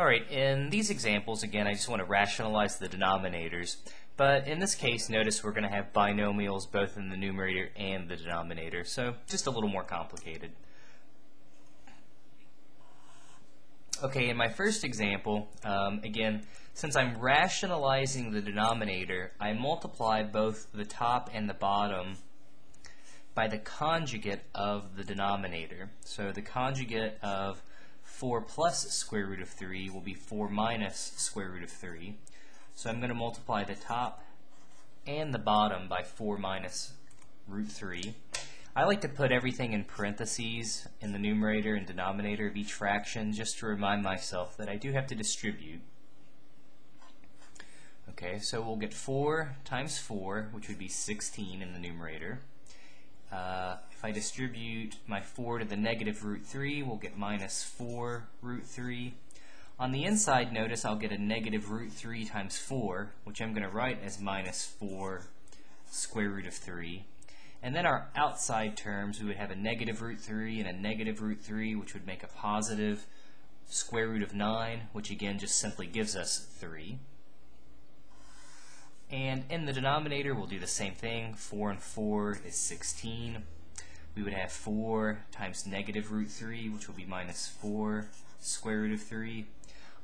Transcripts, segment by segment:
Alright, in these examples, again, I just want to rationalize the denominators. But in this case, notice we're going to have binomials both in the numerator and the denominator, so just a little more complicated. Okay, in my first example, um, again, since I'm rationalizing the denominator, I multiply both the top and the bottom by the conjugate of the denominator. So the conjugate of 4 plus square root of 3 will be 4 minus square root of 3. So I'm going to multiply the top and the bottom by 4 minus root 3. I like to put everything in parentheses in the numerator and denominator of each fraction just to remind myself that I do have to distribute. Okay, so we'll get 4 times 4, which would be 16 in the numerator. Uh, if I distribute my 4 to the negative root 3, we'll get minus 4 root 3. On the inside, notice I'll get a negative root 3 times 4, which I'm going to write as minus 4 square root of 3. And then our outside terms, we would have a negative root 3 and a negative root 3, which would make a positive square root of 9, which again just simply gives us 3. And in the denominator, we'll do the same thing. 4 and 4 is 16. We would have 4 times negative root 3, which will be minus 4 square root of 3.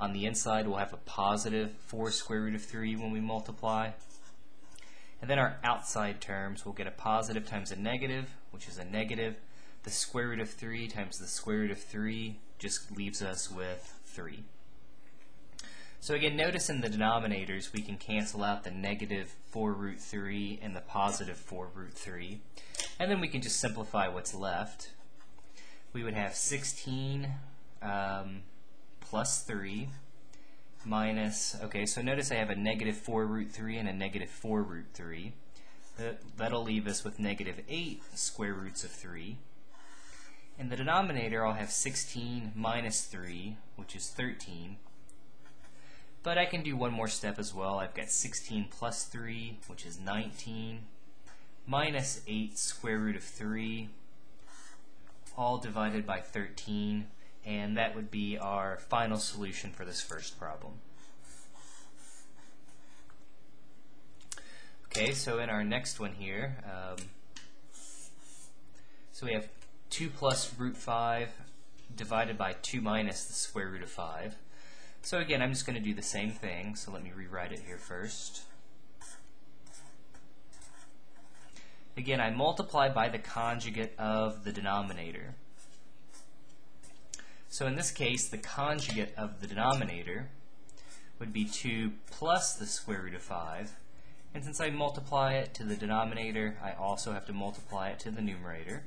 On the inside, we'll have a positive 4 square root of 3 when we multiply. And then our outside terms, we'll get a positive times a negative, which is a negative. The square root of 3 times the square root of 3 just leaves us with 3. So again, notice in the denominators we can cancel out the negative 4 root 3 and the positive 4 root 3. And then we can just simplify what's left. We would have 16 um, plus 3 minus, okay, so notice I have a negative 4 root 3 and a negative 4 root 3. That'll leave us with negative 8 square roots of 3. In the denominator, I'll have 16 minus 3, which is 13. But I can do one more step as well. I've got 16 plus 3, which is 19, minus 8 square root of 3, all divided by 13, and that would be our final solution for this first problem. Okay, so in our next one here, um, so we have 2 plus root 5 divided by 2 minus the square root of 5. So again, I'm just going to do the same thing, so let me rewrite it here first. Again, I multiply by the conjugate of the denominator. So in this case, the conjugate of the denominator would be 2 plus the square root of 5. And since I multiply it to the denominator, I also have to multiply it to the numerator.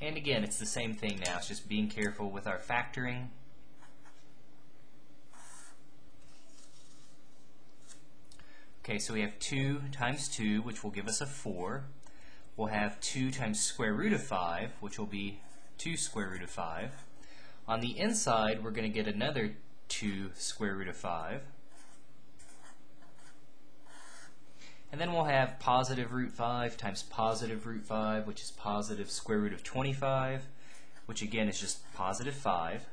And again, it's the same thing now. It's just being careful with our factoring. Okay, so we have 2 times 2, which will give us a 4. We'll have 2 times square root of 5, which will be 2 square root of 5. On the inside, we're going to get another 2 square root of 5. And then we'll have positive root 5 times positive root 5, which is positive square root of 25, which again is just positive 5.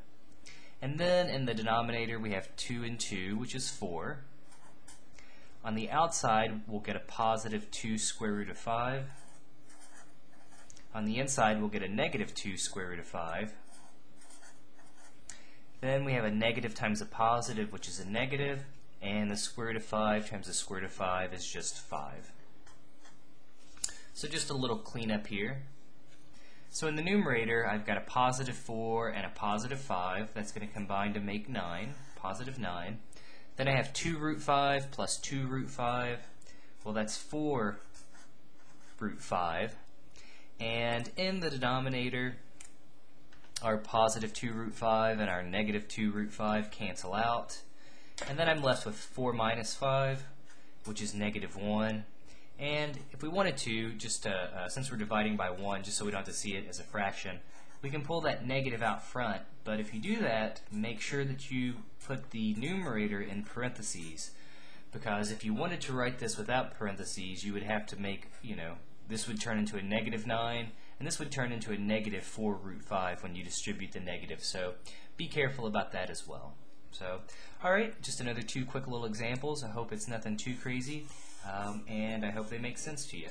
And then in the denominator, we have 2 and 2, which is 4. On the outside, we'll get a positive 2 square root of 5. On the inside, we'll get a negative 2 square root of 5. Then we have a negative times a positive, which is a negative, and the square root of 5 times the square root of 5 is just 5. So just a little cleanup here. So in the numerator, I've got a positive 4 and a positive 5. That's going to combine to make 9, positive 9. Then I have 2 root 5 plus 2 root 5. Well, that's 4 root 5. And in the denominator, our positive 2 root 5 and our negative 2 root 5 cancel out. And then I'm left with 4 minus 5, which is negative 1. And if we wanted to, just uh, uh, since we're dividing by 1, just so we don't have to see it as a fraction, we can pull that negative out front, but if you do that, make sure that you put the numerator in parentheses, because if you wanted to write this without parentheses, you would have to make, you know, this would turn into a negative 9, and this would turn into a negative 4 root 5 when you distribute the negative, so be careful about that as well. So, alright, just another two quick little examples. I hope it's nothing too crazy, um, and I hope they make sense to you.